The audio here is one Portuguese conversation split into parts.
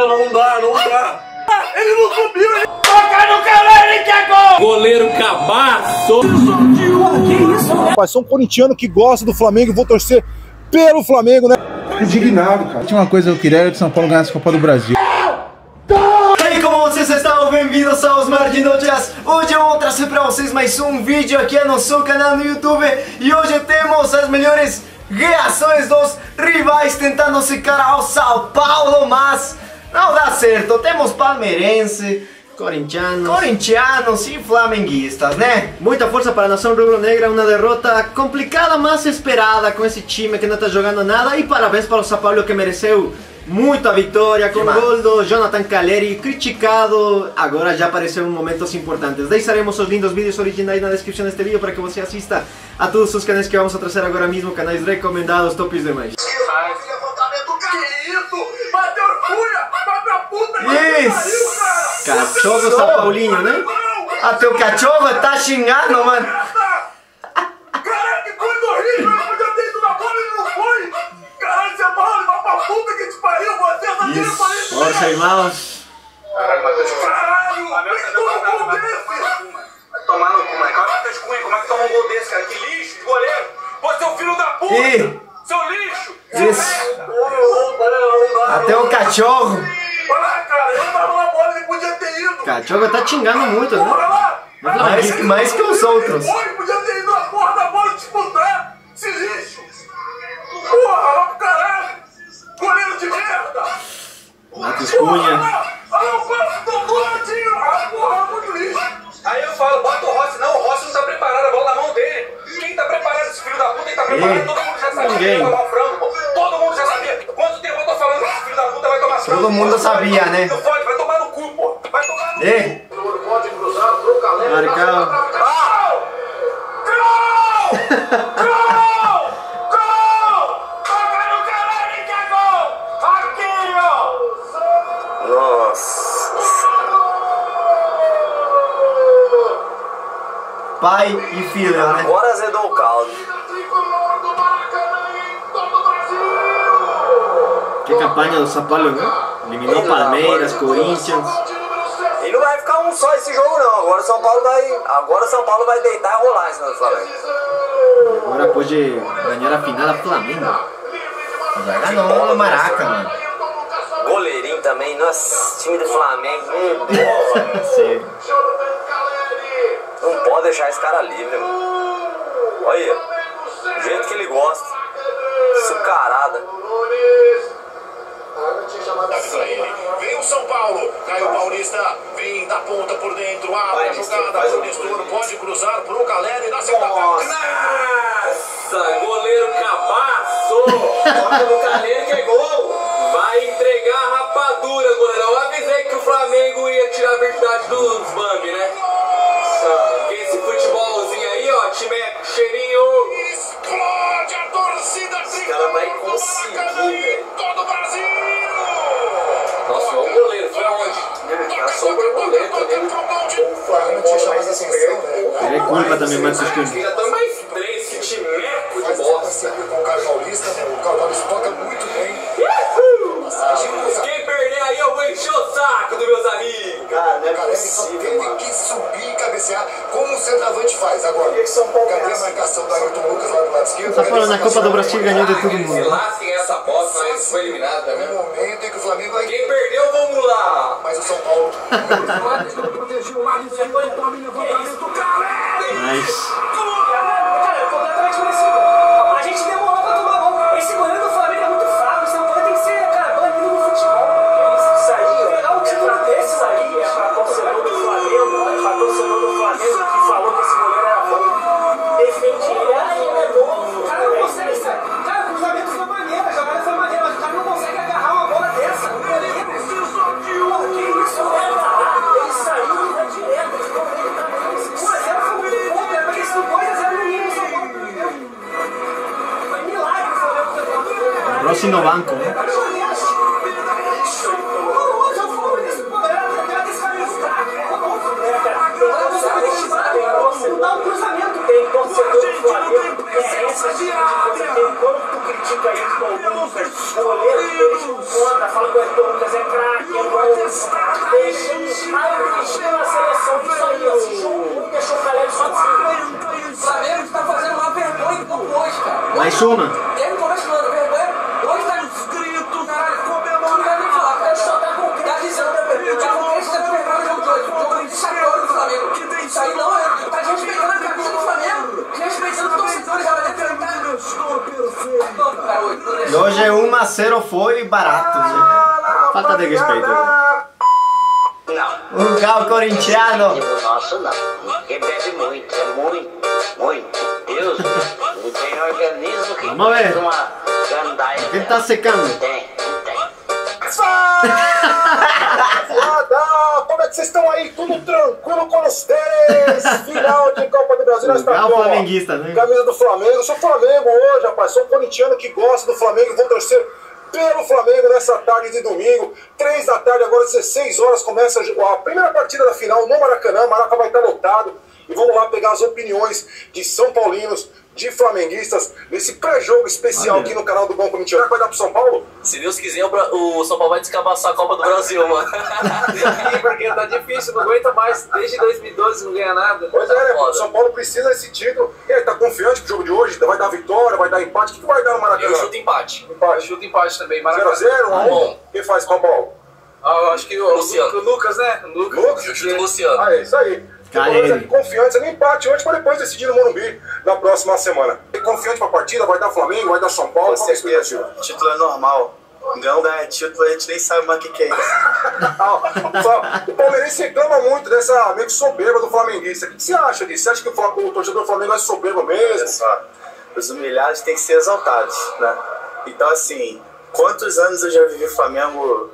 Não dá, não dá. Ele não subiu, ele... Toca no que é gol! Goleiro cabaço! Rapaz, sou um corintiano que gosta do Flamengo e vou torcer pelo Flamengo, né? Indignado, cara. Tinha uma coisa que eu queria era que São Paulo ganhasse a Copa do Brasil. E aí, como vocês estão? Bem-vindos aos Marquinhos Hoje eu vou trazer para vocês mais um vídeo aqui no nosso canal no YouTube E hoje temos as melhores reações dos rivais tentando secar ao São Paulo Mas não dá certo, temos palmeirense, Corintianos. corintianos e flamenguistas, né? Muita força para a nação rubro-negra, uma derrota complicada, mas esperada com esse time que não está jogando nada. E parabéns para o São Paulo que mereceu muita vitória com o gol do Jonathan Caleri, criticado. Agora já apareceu em momentos importantes. Deixaremos os lindos vídeos originais na descrição deste vídeo para que você assista a todos os canais que vamos a trazer agora mesmo, canais recomendados, tops demais. Cachorro São Paulinho, né? Até o cachorro tá xingando, mano Caralho, que coisa horrível! Eu podia ter ido na bola e ele não foi! Caralho, São Paulo, vai pra puta que te pariu! Você tá tirando pra isso! Força, irmãos. Caralho, tem todo mundo desse! Tomar no cu, o Cunha, como é que toma um gol desse, cara? Que lixo de goleiro! Você é um filho da puta! Ih. Seu lixo! Isso Até o cachorro ter ido! Cachorro tá xingando muito, né? Lá! mais, mais que os outros podia ter ido na porra da bola disputar! Se lixo! Porra, lá pro caralho! Goleiro de merda! Matheus Cunha. Olha o passo do Ronaldinho! Ah, porra, muito lixo! Aí eu falo, bota o Rossi. Não, o Rossi não tá preparado, a bola na mão dele. Quem tá preparado, esse filho da puta? Quem tá preparado? Ih, Todo mundo já sabia ninguém. que ia tomar o frango. Todo mundo já sabia. Quanto tempo eu tô falando que esse filho da puta vai tomar frango? mundo Não sabia, né? Ei, Pode cruzar pro Calé. Marcão. Gol! Gol! Gol! Gol! Toca no Caleri que é gol! Aqui, ó! nossa Pai e filho, né? Agora azedou o caldo. Que campanha do São Paulo, né? Eliminou Palmeiras, Corinthians. Não só esse jogo não. Agora o São Paulo vai. Agora São Paulo vai deitar e rolar em cima do Flamengo. Agora pode ganhar a final a Flamengo. Já ganhou no Maraca, mano Goleirinho também, nossa, time do Flamengo. Deus. Sério. Não pode deixar esse cara livre, mano. Olha, do jeito que ele gosta. Sucarada. Vem o São Paulo, Caio Paulista, vem da ponta por dentro, abre a jogada pro Nestor, pode cruzar pro Caleri na segunda Nossa, goleiro cabaço! Toca no Caleri que é gol! Vai entregar a rapadura, goleirão. Eu avisei que o Flamengo ia tirar a verdade dos Bambi, né? Ele é culpa também, Matheus Cunha. Já agora. Cadê a marcação do Ayrton Lucas lá do lado esquerdo? São Paulo na Copa do Brasil ganhou de todo mundo. lasquem essa bosta, mas foi eliminado também. No momento em que o Flamengo vai... Quem perdeu, vamos lá. Mas o São Paulo... Mas Cara, Mais uma. Ele começa falando vergonha. Hoje tá caralho. Não nem falar. Só tá com tá dizendo tá tá vergonha no jogo de hoje. Jogo de chapéu do Flamengo. Isso aí não é. Tá respeitando a camisa do Flamengo. Respeitando os torcedores. Ela vai hoje, não E hoje 1 a 0 foi barato, gente. Falta de respeito. Um carro corintiano. Nosso não. Porque bebe muito, é muito, muito. Deus, não tem organismo que Vamos ver. uma gandaia. Quem tá secando? Tem, tem. Rapaziada, como é que vocês estão aí? Tudo tranquilo com vocês? Final de Copa do Brasil. nós tá ó. flamenguista, né? Camisa do Flamengo. Eu sou Flamengo hoje, rapaz. Sou um corintiano que gosta do Flamengo e vou torcer pelo Flamengo nessa tarde de domingo. Três da tarde, agora 16 horas, começa a primeira partida da final no Maracanã. Maracanã vai estar lotado. E vamos lá pegar as opiniões de São Paulinos, de flamenguistas, nesse pré-jogo especial Olha. aqui no canal do Bom Corintiano. Vai dar pro São Paulo? Se Deus quiser, o São Paulo vai descabaçar a Copa do Brasil, mano. Porque tá difícil, não aguenta mais. Desde 2012 não ganha nada. Pois é, né? foda. O São Paulo precisa desse título. E aí, tá confiante pro jogo de hoje? Vai dar vitória, vai dar empate? O que que vai dar no Maracanã? Eu chuto empate. Eu empate. chuto empate também. 0x0, 1x1? Bom. Quem faz São Paulo? Ah, eu acho que o Luciano. o Lucas, né? O Lucas. Lucas? Eu chuto o Luciano. Ah, é isso aí. Caleri. Aqui confiantes no empate hoje para depois decidir no Morumbi na próxima semana. E confiante pra partida, vai dar Flamengo, vai dar São Paulo, qual é a expectativa? Título é normal. Não ganha título, a gente nem sabe mais o que, que é isso. O palmeirense reclama muito dessa meio que soberba do flamenguista. O que você acha disso? Você acha que o, Fla- o torcedor do Flamengo é soberbo Olha mesmo? só, os humilhados têm que ser exaltados, né? Então, assim, quantos anos eu já vivi Flamengo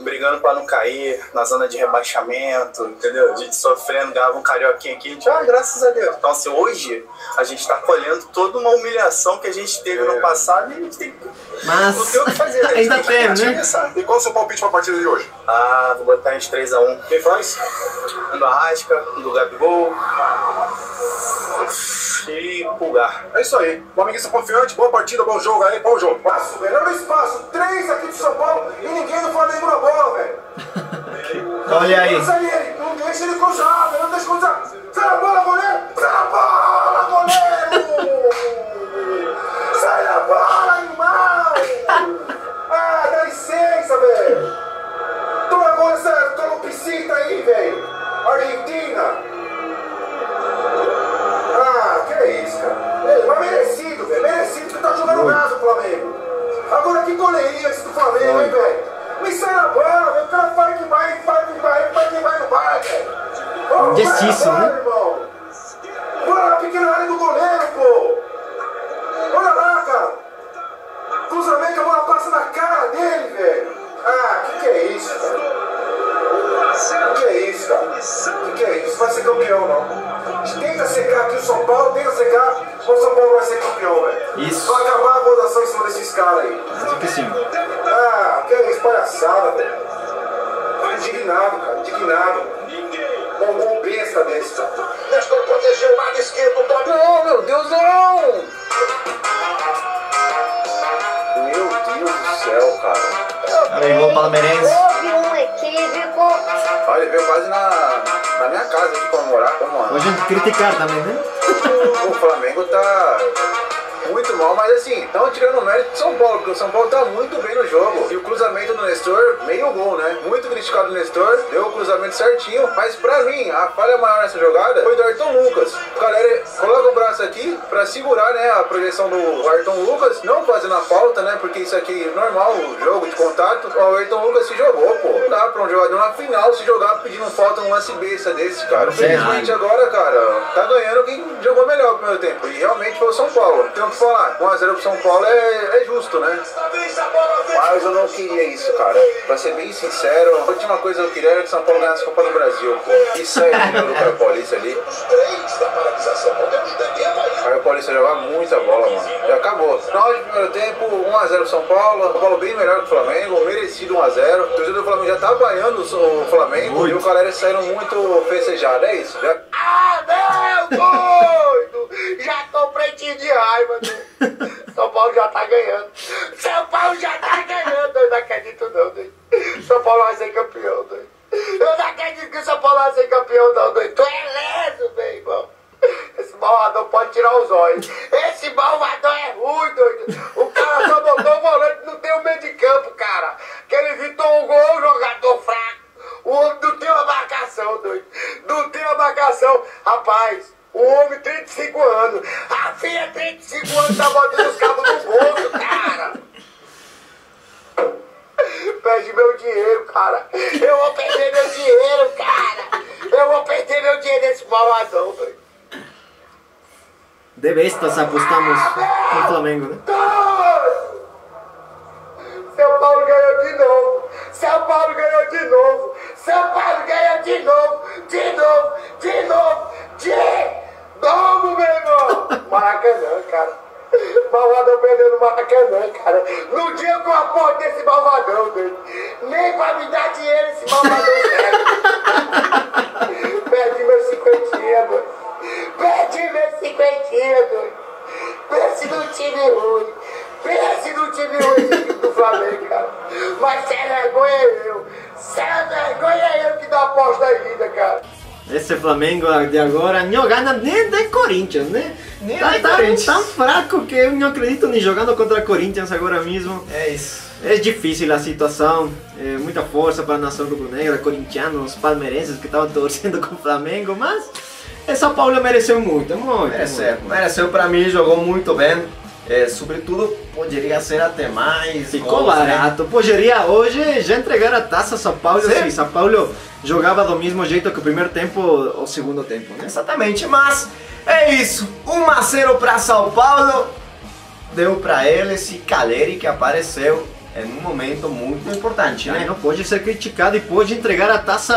brigando pra não cair, na zona de rebaixamento, entendeu? A gente sofrendo, ganhava um carioquinho aqui, a gente, ah, graças a Deus. Então, assim, hoje a gente tá colhendo toda uma humilhação que a gente teve no passado e a gente tem que. Mas Não tem o que fazer, né? A gente ainda tem né? E qual o seu palpite pra partida de hoje? Ah, vou botar uns 3x1. Quem faz? Um do Arrasca, um do Gabigol. E Pulgar. É isso aí. Flamenguista confiante, boa partida, bom jogo aí, bom jogo. Passo, melhor no espaço. Três aqui de São Paulo e ninguém do Flamengo na bola, velho. Olha aí. Não deixa ele cruzar, velho, não deixa cruzar. Jogando nada o Flamengo. Agora que goleirinho esse do Flamengo, hein, velho? Me sai na bola, velho. O cara fala que vai, fala que vai, fala que vai, não vai, velho. Bola, né? irmão. Bora lá, pequena área do goleiro, pô. Olha lá, cara. Cruzamento, a bola passa na cara dele, velho. Ah, que que é isso, cara? Que que é isso, cara? Que que é isso? Vai ser campeão, não. Tenta secar aqui o São Paulo, tenta secar, o São Paulo vai ser campeão, velho. Isso. Vai acabar a rodação em cima desses caras aí. Acho que sim. Ah, que é isso, palhaçada, velho. Indignado, cara, indignado. Um, um besta desse, cara. Nestor protegeu o lado esquerdo, toque. Não, meu Deus, não! Meu céu, cara. Aí, gol palmeirense. Houve um equívoco. Olha, ele veio quase na, na minha casa aqui comemorar. Vamos lá. Hoje a gente criticar também, né? O Flamengo tá muito mal, mas assim, estão tirando o mérito do São Paulo, porque o São Paulo tá muito bem no jogo. E o cruzamento do Nestor, meio gol, né? Muito criticado o Nestor, deu o cruzamento certinho. Mas pra mim, a falha maior nessa jogada foi do Ayrton Lucas. O galera coloca o braço aqui pra segurar, né, a projeção do Ayrton Lucas, não fazendo a falta, né? Porque isso aqui é normal, o jogo de contato. O Ayrton Lucas se jogou, pô. Não dá pra um jogador na final se jogar pedindo falta num lance besta desse, cara. Infelizmente agora, cara, tá ganhando quem jogou melhor no primeiro tempo. E realmente foi o São Paulo. O que falar. 1x0 pro São Paulo é, é justo, né? Mas eu não queria isso, cara. Pra ser bem sincero, a última coisa que eu queria era que o São Paulo ganhasse a Copa do Brasil, pô. Isso aí, o Caio Paulista ali. Caio Paulista jogar muita bola, mano. Já acabou. Final de primeiro tempo, 1x0 pro São Paulo. São Paulo bem melhor que o Flamengo, merecido 1x0. O torcedor do Flamengo já tá banhando o Flamengo e o galera saíram muito festejado, é isso? Já... Ah, meu doido! Rapaz, o homem 35 anos. A filha 35 anos tá botando os cabos no bolso, cara. Perde meu dinheiro, cara. Eu vou perder meu dinheiro, cara. Eu vou perder meu dinheiro nesse malvadão, doido. De bestas apostamos com o Flamengo, né? Cara. Malvadão perdendo o Maracanã, cara. No dia que eu apoio desse malvadão, doido. Nem pra me dar dinheiro esse malvadão serve. Perdi meus cinquentinha, doido. Perdi meus cinquentinha, doido. Pense no time ruim. Pense no time ruim do Flamengo, cara. Mas sem vergonha é eu. Sem vergonha é eu que dou aposta ainda, cara. Esse Flamengo de agora não ganha nem de Corinthians, né? Nem tá, de tá tão fraco que eu não acredito nem jogando contra Corinthians agora mesmo. É isso. É difícil a situação, é muita força para a nação rubro-negra, corintianos, palmeirenses que estavam torcendo com o Flamengo, mas é São Paulo mereceu muito, muito. Mereceu, muito. mereceu pra mim, jogou muito bem. É, sobretudo, poderia ser até mais. Ficou gols, né? barato. Poderia hoje já entregar a taça a São Paulo Sim. se São Paulo jogava do mesmo jeito que o primeiro tempo ou o segundo tempo, né? Exatamente, mas é isso. 1 a 0 para São Paulo. Deu para ele esse Caleri que apareceu em um momento muito importante, Né? Não pode ser criticado e pode entregar a taça,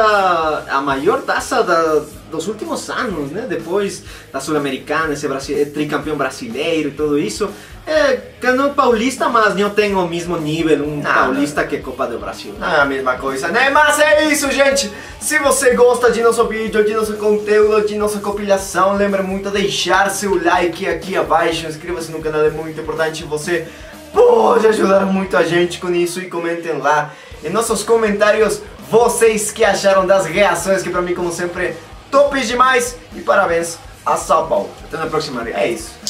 a maior taça da- dos últimos anos, né? Depois da Sul-Americana, esse brasi- é tricampeão brasileiro e tudo isso. É, ganhou o Paulista, mas não tem o mesmo nível um Não, Paulista que Copa do Brasil. Não é a mesma coisa, né? Mas é isso, gente. Se você gosta de nosso vídeo, de nosso conteúdo, de nossa compilação, lembra muito de deixar seu like aqui abaixo. Inscreva-se no canal, é muito importante. Você pode ajudar muito a gente com isso e comentem lá em nossos comentários vocês que acharam das reações que pra mim, como sempre, tops demais. E parabéns a São Paulo. Até na próxima. É isso.